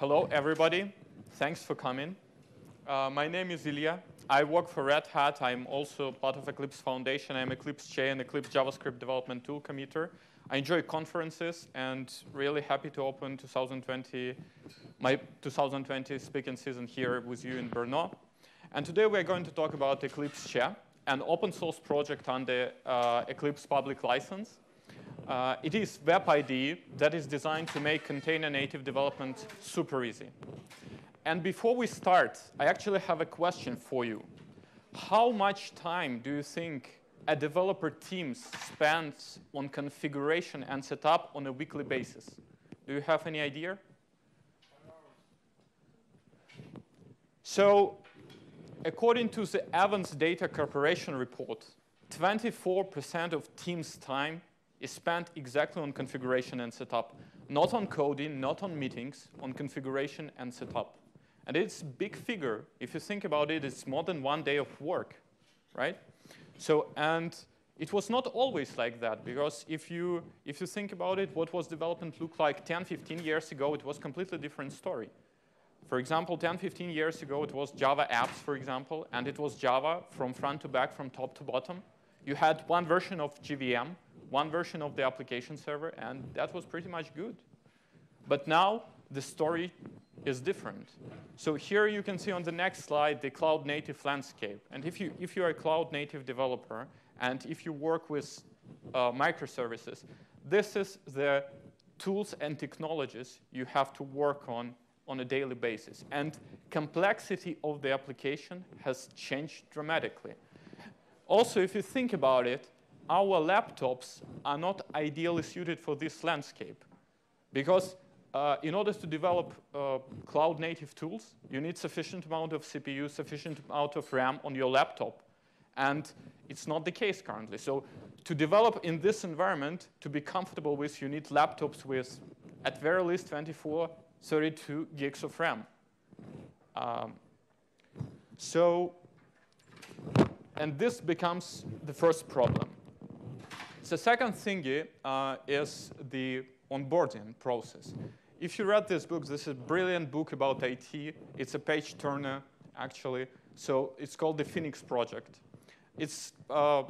Hello, everybody. Thanks for coming. Uh, my name is Ilya. I work for Red Hat. I'm also part of Eclipse Foundation. I'm Eclipse Che and Eclipse JavaScript Development Tool committer. I enjoy conferences and really happy to open 2020, my 2020 speaking season here with you in Brno. And today we're going to talk about Eclipse Che, an open source project under uh, Eclipse public license. Uh, it is Web IDE that is designed to make container native development super easy. And before we start, I actually have a question for you. How much time do you think a developer team spends on configuration and setup on a weekly basis? Do you have any idea? So according to the Evans Data Corporation report, 24% of team's time is spent exactly on configuration and setup, not on coding, not on meetings, on configuration and setup. And it's big figure. If you think about it, it's more than one day of work, right? So, and it was not always like that, because if you, if you think about it, what was development look like 10, 15 years ago, it was completely different story. For example, 10, 15 years ago, it was Java apps, for example, and it was Java from front to back, from top to bottom. You had one version of JVM, one version of the application server, and that was pretty much good. But now the story is different. So here you can see on the next slide the cloud native landscape. And if, you, if you're a cloud native developer and if you work with uh, microservices, this is the tools and technologies you have to work on on a daily basis. And complexity of the application has changed dramatically. Also, if you think about it, our laptops are not ideally suited for this landscape because uh, in order to develop uh, cloud native tools, you need sufficient amount of CPU, sufficient amount of RAM on your laptop. And it's not the case currently. So to develop in this environment, to be comfortable with, you need laptops with at very least 24, 32 gigs of RAM. Um, so, and this becomes the first problem. The second thing uh, is the onboarding process. If you read this book, this is a brilliant book about IT. It's a page turner, actually. So it's called the Phoenix Project. It's uh,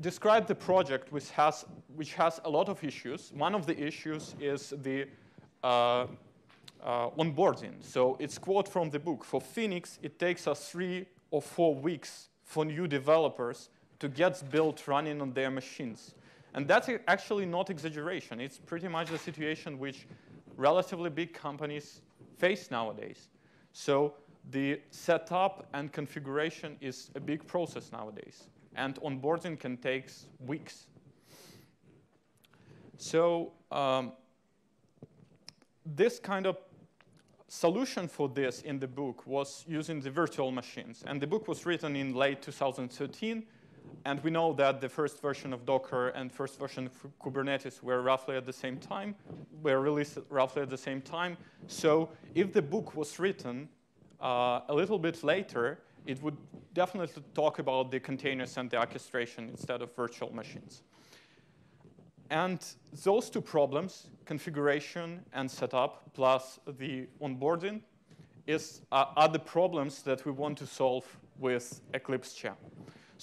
described the project which has, which has a lot of issues. One of the issues is the uh, uh, onboarding. So it's quote from the book. For Phoenix, it takes us three or four weeks for new developers to get built running on their machines. And that's actually not exaggeration. It's pretty much the situation which relatively big companies face nowadays. So the setup and configuration is a big process nowadays. And onboarding can take weeks. So um, this kind of solution for this in the book was using the virtual machines. And the book was written in late 2013. And we know that the first version of Docker and first version of Kubernetes were roughly at the same time, were released roughly at the same time. So if the book was written uh, a little bit later, it would definitely talk about the containers and the orchestration instead of virtual machines. And those two problems, configuration and setup, plus the onboarding, is, uh, are the problems that we want to solve with Eclipse Che.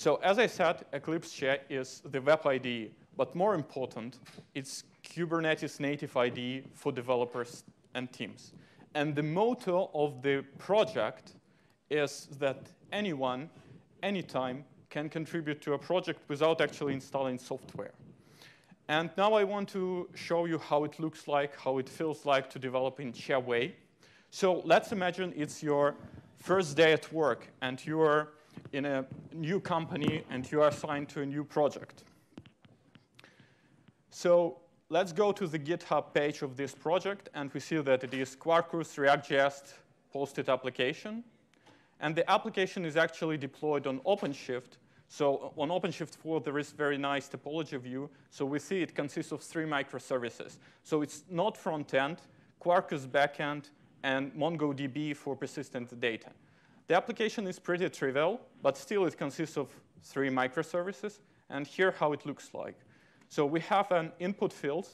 So as I said, Eclipse Che is the web IDE, but more important, it's Kubernetes native IDE for developers and teams. And the motto of the project is that anyone, anytime, can contribute to a project without actually installing software. And now I want to show you how it looks like, how it feels like to develop in Chairway. So let's imagine it's your first day at work, and you are in a new company and you are assigned to a new project. So let's go to the GitHub page of this project, and we see that it is Quarkus React.js posted application. And the application is actually deployed on OpenShift. So on OpenShift 4, there is very nice topology view. So we see it consists of three microservices. So it's not front-end, Quarkus backend, and MongoDB for persistent data. The application is pretty trivial, but still it consists of three microservices. And here how it looks like. So we have an input field.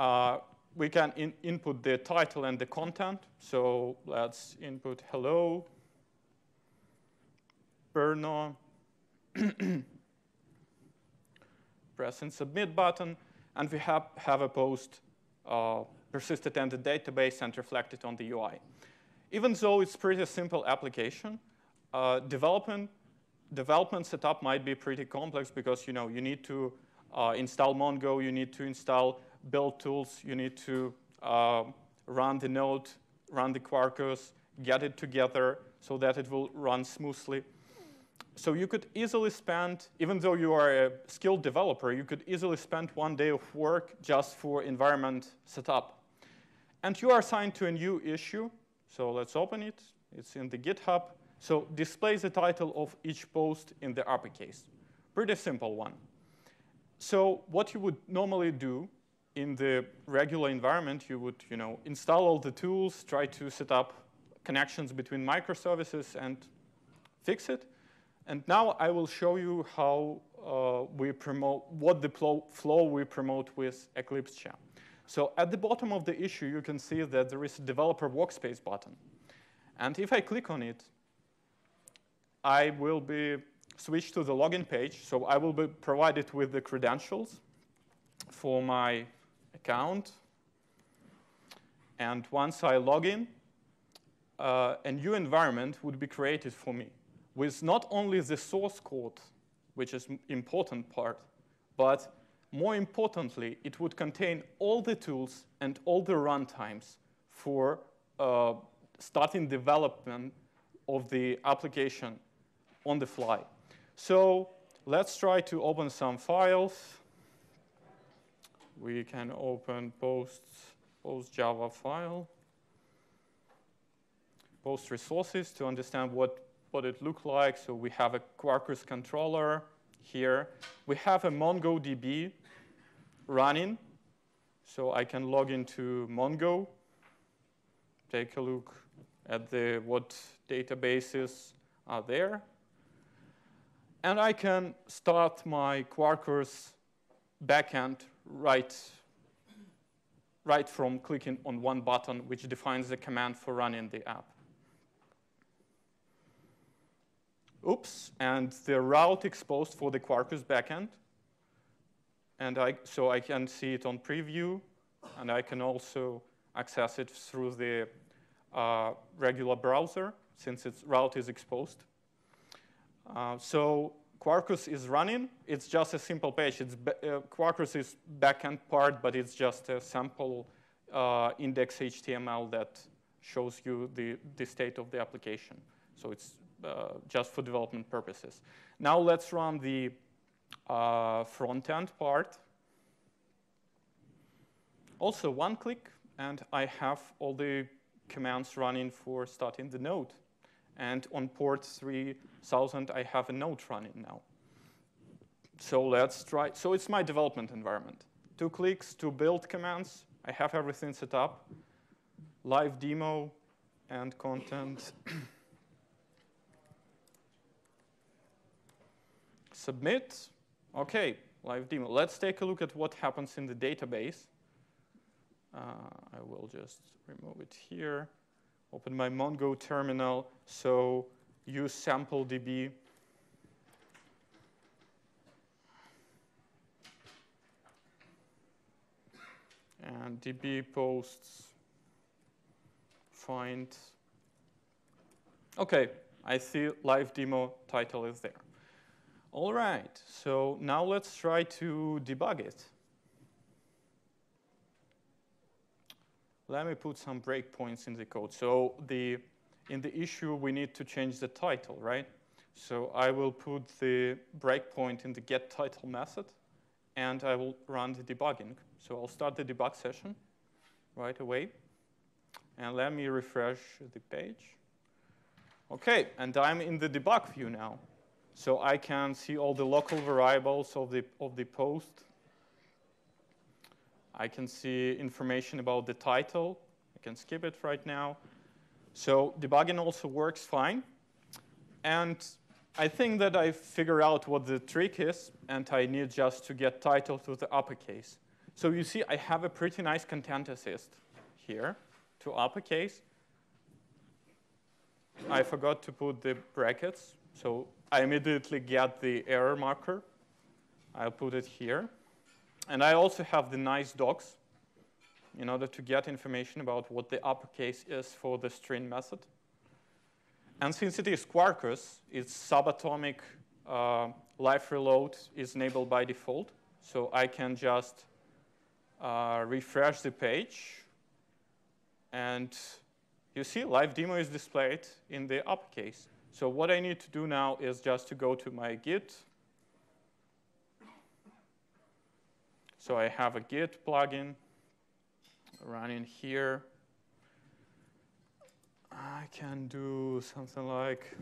Uh, we can in input the title and the content. So let's input hello, Brno, press and submit button, and we have, have a post uh, persisted in the database and reflected on the UI. Even though it's pretty simple application, uh, development, development setup might be pretty complex because you, know, you need to uh, install Mongo, you need to install build tools, you need to uh, run the node, run the Quarkus, get it together so that it will run smoothly. So you could easily spend, even though you are a skilled developer, you could easily spend one day of work just for environment setup. And you are assigned to a new issue. So let's open it. It's in the GitHub. So display the title of each post in the uppercase. Pretty simple one. So what you would normally do in the regular environment, you would you know, install all the tools, try to set up connections between microservices and fix it. And now I will show you how uh, we promote, what the flow we promote with Eclipse Che. So at the bottom of the issue, you can see that there is a developer workspace button. And if I click on it, I will be switched to the login page. So I will be provided with the credentials for my account. And once I log in, uh, a new environment would be created for me with not only the source code, which is important part, but more importantly, it would contain all the tools and all the runtimes for uh, starting development of the application on the fly. So let's try to open some files. We can open post, post Java file, post resources to understand what what it looked like. So we have a Quarkus controller here. We have a MongoDB running. So I can log into Mongo, take a look at the, what databases are there. And I can start my Quarkus backend right, right from clicking on one button, which defines the command for running the app. Oops, and the route exposed for the Quarkus backend. And I, so I can see it on preview, and I can also access it through the uh, regular browser, since its route is exposed. Uh, so Quarkus is running. It's just a simple page. It's uh, Quarkus is backend part, but it's just a sample uh, index HTML that shows you the, the state of the application. So it's just for development purposes. Now let's run the uh, front-end part. Also one click, and I have all the commands running for starting the node. And on port 3000, I have a node running now. So let's try. So it's my development environment. Two clicks, two build commands. I have everything set up. Live demo and content. submit. OK, live demo. Let's take a look at what happens in the database. Uh, I will just remove it here. Open my Mongo terminal. So use sample DB. And DB posts find. OK, I see live demo title is there. All right, so now let's try to debug it. Let me put some breakpoints in the code. So the, in the issue, we need to change the title, right? So I will put the breakpoint in the get title method, and I will run the debugging. So I'll start the debug session right away. And let me refresh the page. OK, and I'm in the debug view now. So I can see all the local variables of the, of the post. I can see information about the title. I can skip it right now. So debugging also works fine. And I think that I figure out what the trick is, and I need just to get title to the uppercase. So you see I have a pretty nice content assist here to uppercase. I forgot to put the brackets, so I immediately get the error marker. I'll put it here. And I also have the nice docs in order to get information about what the uppercase is for the string method. And since it is Quarkus, its subatomic uh, live reload is enabled by default. So I can just uh, refresh the page. And you see live demo is displayed in the uppercase. So what I need to do now is just to go to my Git. So I have a Git plugin running here. I can do something like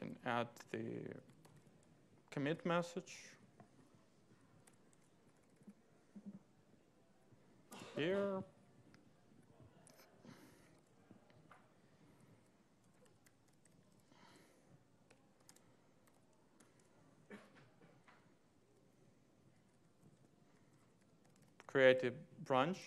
can add the commit message. Here. Create a branch.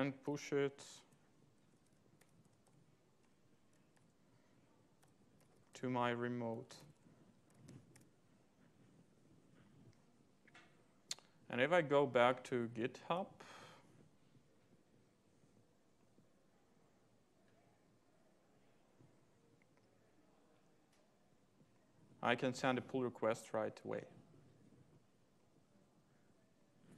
And push it to my remote. And if I go back to GitHub, I can send a pull request right away.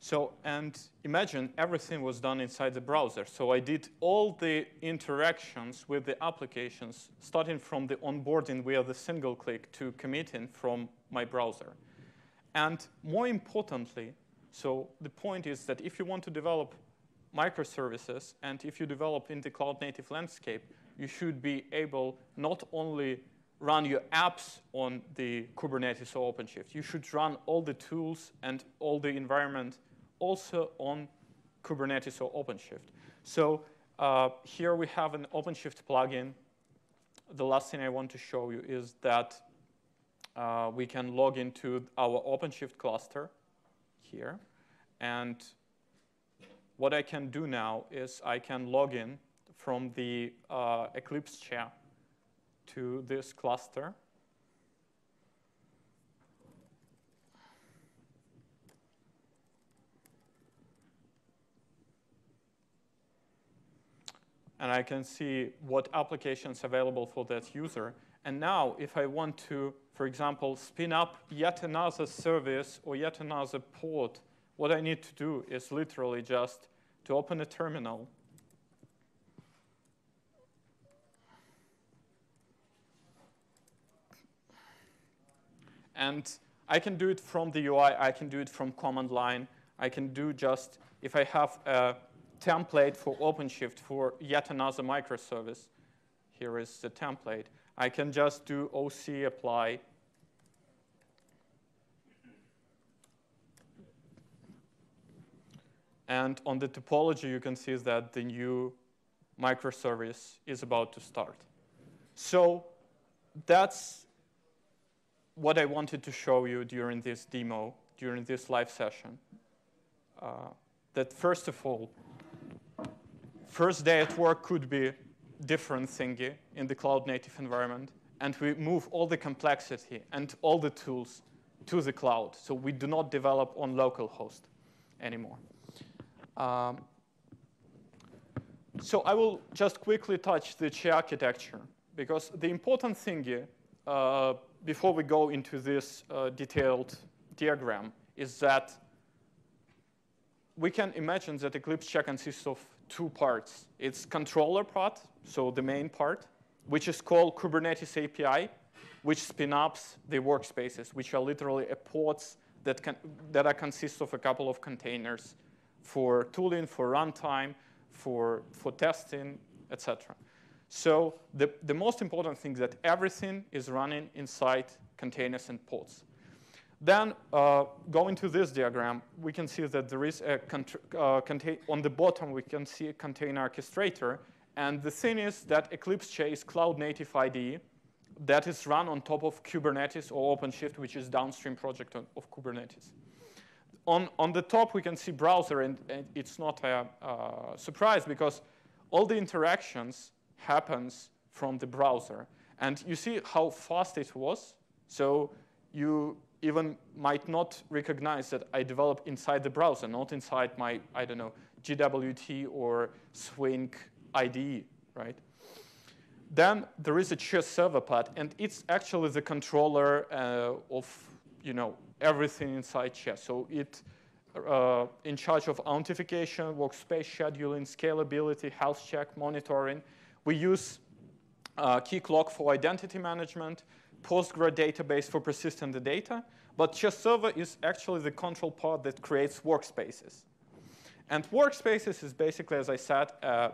So, and imagine everything was done inside the browser. So I did all the interactions with the applications, starting from the onboarding via the single click to committing from my browser. And more importantly, so the point is that if you want to develop microservices and if you develop in the cloud native landscape, you should be able not only run your apps on the Kubernetes or OpenShift, you should run all the tools and all the environment also on Kubernetes or OpenShift. So uh, here we have an OpenShift plugin. The last thing I want to show you is that uh, we can log into our OpenShift cluster here. And what I can do now is I can log in from the uh, Eclipse Che to this cluster. And I can see what applications available for that user. And now, if I want to, for example, spin up yet another service or yet another port, what I need to do is literally just to open a terminal. And I can do it from the UI. I can do it from command line. I can do just, if I have a template for OpenShift for yet another microservice. Here is the template. I can just do OC apply. And on the topology, you can see that the new microservice is about to start. So that's what I wanted to show you during this demo, during this live session. Uh, that first of all, first day at work could be different thingy in the cloud native environment. And we move all the complexity and all the tools to the cloud. So we do not develop on local host anymore. Um, so I will just quickly touch the Che architecture because the important thing uh, before we go into this uh, detailed diagram, is that we can imagine that Eclipse Che consists of two parts. It's controller part, so the main part, which is called Kubernetes API, which spin ups the workspaces, which are literally a pods that, can, that are consist of a couple of containers for tooling, for runtime, for, for testing, etc. So the, the most important thing is that everything is running inside containers and pods. Then uh, going to this diagram, we can see that there is a uh, on the bottom, we can see a container orchestrator. And the thing is that Eclipse is cloud native IDE that is run on top of Kubernetes or OpenShift, which is downstream project of Kubernetes. On, on the top, we can see browser, and, and it's not a uh, surprise because all the interactions happens from the browser. And you see how fast it was. So you even might not recognize that I develop inside the browser, not inside my, I don't know, JWT or Swing IDE, right? Then there is a Che server part, and it's actually the controller uh, of, you know, everything inside Che. So it uh, in charge of authentication, workspace scheduling, scalability, health check, monitoring. We use uh, Keycloak for identity management, Postgre database for persisting the data, but Che Server is actually the control part that creates workspaces. And workspaces is basically, as I said, a,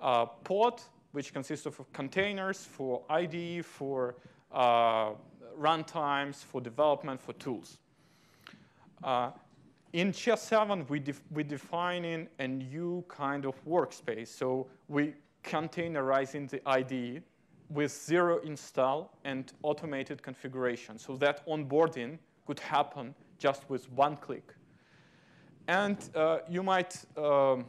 a pod which consists of containers for IDE, for uh, runtimes, for development, for tools. Uh, in Che 7, we def we're defining a new kind of workspace. So we containerizing the IDE with zero install and automated configuration. So that onboarding could happen just with one click. And uh, you might um,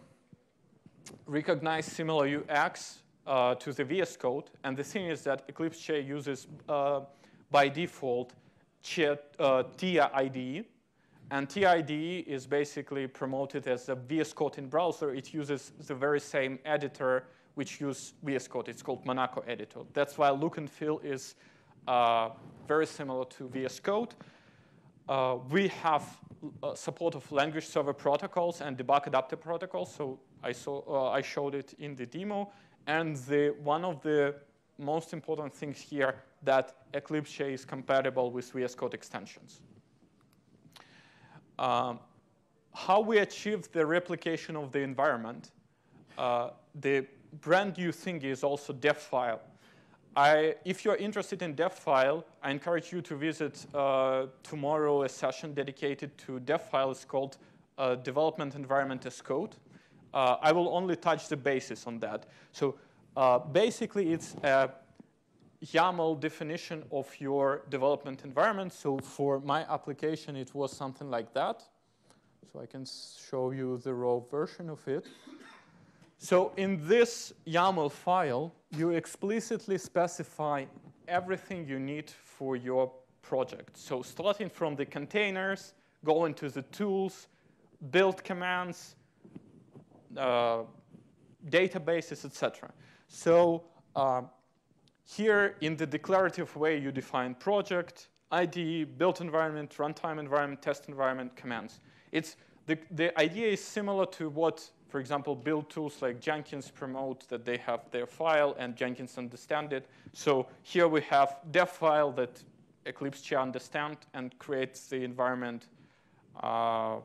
recognize similar UX uh, to the VS Code. And the thing is that Eclipse Che uses, uh, by default, uh, Theia IDE. And Theia IDE is basically promoted as a VS Code in browser. It uses the very same editor which use VS Code. It's called Monaco editor. That's why look and feel is uh, very similar to VS Code. Uh, we have uh, support of language server protocols and debug adapter protocols. So I, saw, uh, I showed it in the demo. And the, one of the most important things here that Eclipse is compatible with VS Code extensions. Um, how we achieve the replication of the environment, uh, the brand new thing is also dev file. I, if you're interested in dev file, I encourage you to visit uh, tomorrow a session dedicated to dev file. It's called uh, Development Environment as Code. Uh, I will only touch the basis on that. So uh, basically, it's a YAML definition of your development environment. So for my application, it was something like that. So I can show you the raw version of it. So in this YAML file, you explicitly specify everything you need for your project. So starting from the containers, going to the tools, build commands, uh, databases, etc. So uh, here in the declarative way, you define project, IDE, built environment, runtime environment, test environment, commands. It's the, the idea is similar to what, for example, build tools like Jenkins promote that they have their file and Jenkins understand it. So here we have dev file that Eclipse Che understand and creates the environment uh,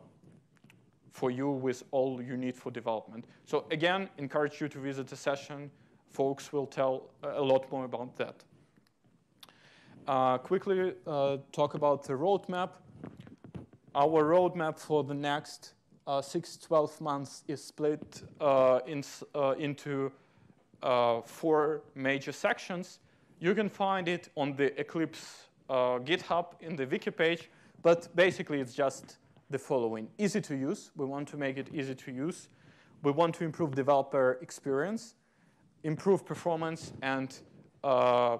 for you with all you need for development. So again, encourage you to visit the session. Folks will tell a lot more about that. Uh, quickly uh, talk about the roadmap. Our roadmap for the next uh, 6 12 months is split uh, in, uh, into uh, four major sections. You can find it on the Eclipse GitHub in the wiki page, but basically it's just the following. Easy to use. We want to make it easy to use. We want to improve developer experience, improve performance, and uh,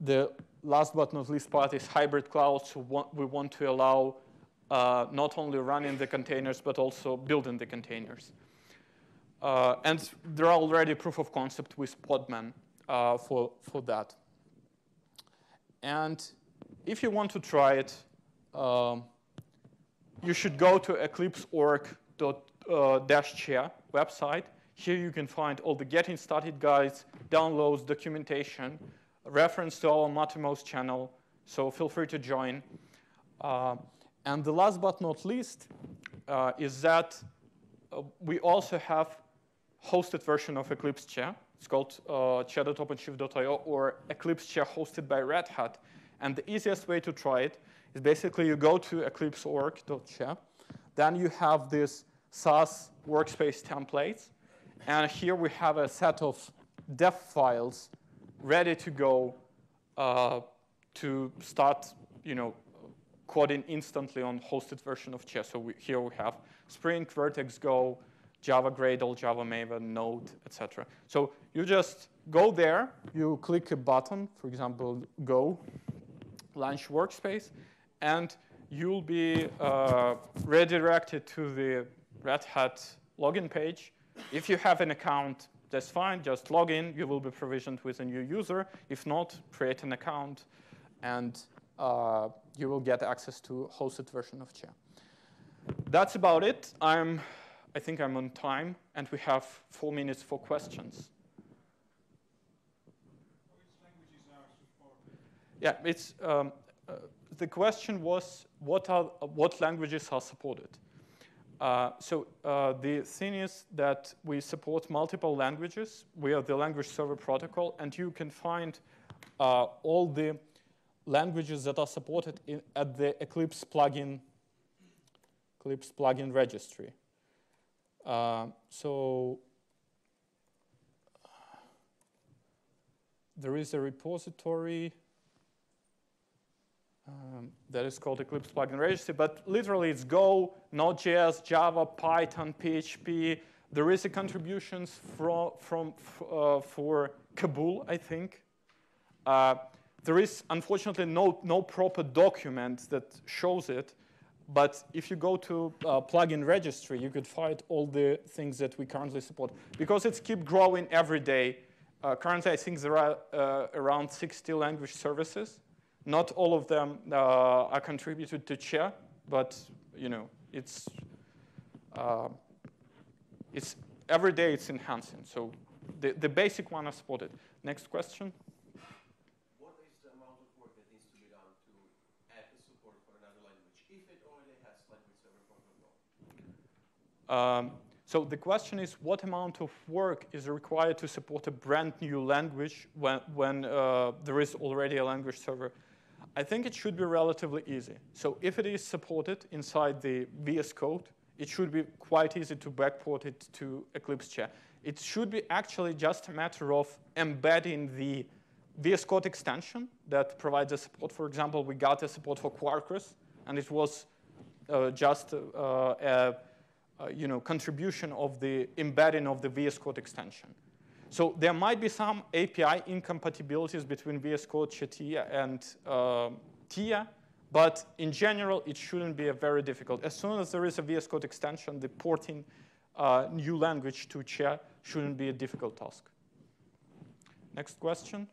the last but not least part is hybrid cloud. So we want to allow uh, not only running the containers, but also building the containers. Uh, and there are already proof of concept with Podman uh, for, for that. And if you want to try it, um, you should go to eclipse.org-che uh, website. Here you can find all the getting started guides, downloads, documentation, reference to our Mattermost channel, so feel free to join. Uh, and the last but not least uh, is that uh, we also have hosted version of Eclipse Che. It's called uh, che.openshift.io or Eclipse Che hosted by Red Hat. And the easiest way to try it is basically you go to eclipse.org.che. Then you have this SaaS workspace templates. And here we have a set of dev files ready to go uh, to start, you know, coding instantly on hosted version of Che. So we, here we have Spring, Vert.x Go, Java Gradle, Java Maven, Node, etc. So you just go there, you click a button, for example, Go, launch workspace, and you'll be uh, redirected to the Red Hat login page. If you have an account, that's fine, just log in. You will be provisioned with a new user. If not, create an account, and uh, you will get access to hosted version of Che. That's about it. I'm, I think I'm on time, and we have four minutes for questions. Yeah, it's, um, uh, the question was what, are, what languages are supported? Uh, so uh, the thing is that we support multiple languages. We are the language server protocol, and you can find uh, all the languages that are supported in, at the Eclipse plugin, Eclipse plugin registry. Uh, so there is a repository um, that is called Eclipse plugin registry, but literally it's Go, Node.js, Java, Python, PHP. There is a contributions from, from uh, for COBOL, I think. Uh, there is unfortunately no, no proper document that shows it, but if you go to uh, plugin registry, you could find all the things that we currently support. Because it's keep growing every day. Uh, currently, I think there are uh, around 60 language services. Not all of them uh, are contributed to Che, but you know, it's, uh, it's every day it's enhancing. So the, the basic one is supported. Next question. What is the amount of work that needs to be done to add the support for another language, if it already has language server protocol? Um, so the question is, what amount of work is required to support a brand new language when, when uh, there is already a language server? I think it should be relatively easy. So if it is supported inside the VS Code, it should be quite easy to backport it to Eclipse Che. It should be actually just a matter of embedding the VS Code extension that provides the support. For example, we got a support for Quarkus, and it was uh, just uh, a, a, you know, contribution of the embedding of the VS Code extension. So there might be some API incompatibilities between VS Code, Che-Theia, and uh, Theia, but in general, it shouldn't be a very difficult. As soon as there is a VS Code extension, the porting uh, new language to Che shouldn't be a difficult task. Next question.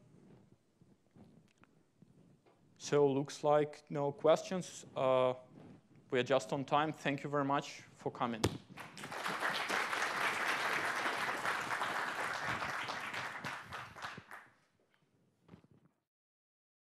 So looks like no questions. Uh, we're just on time. Thank you very much for coming.